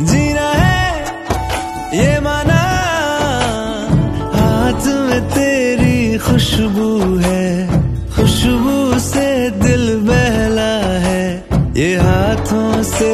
जीना है, ये माना हाथ में तेरी खुशबू है। खुशबू से दिल बहला है, ये हाथों से